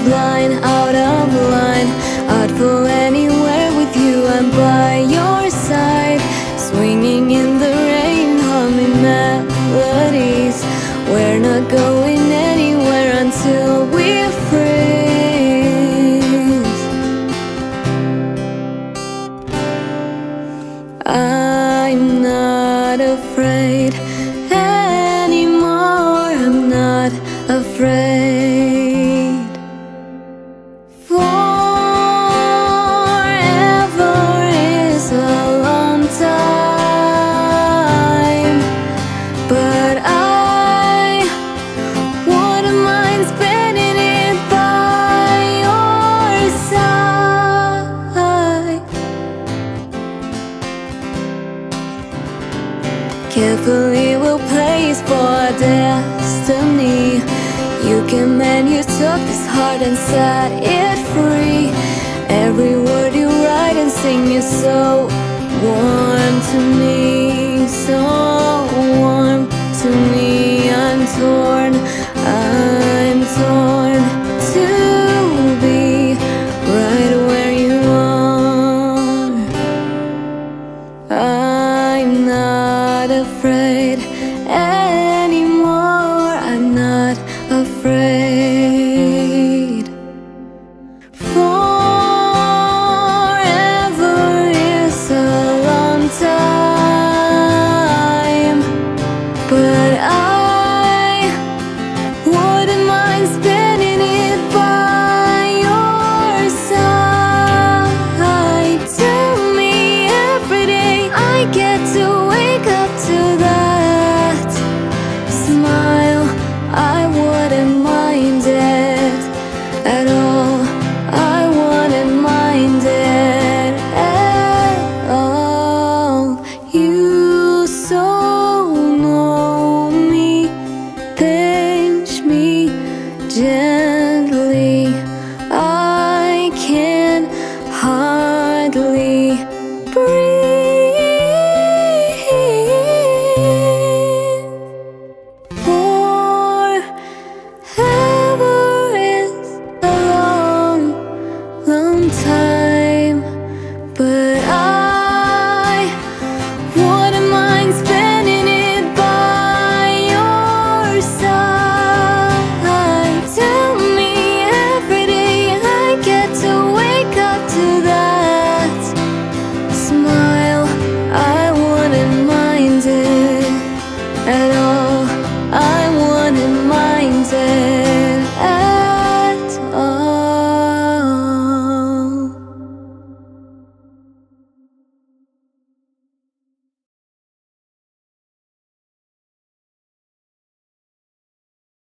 of line, out of line. I'd fall anywhere with you, I'm by your side. Swinging in the rain, humming melodies. We're not going anywhere until we freeze I'm not afraid Carefully we'll place for destiny. You came and you took this heart and set it free. Every word you write and sing is so warm to me So good. I would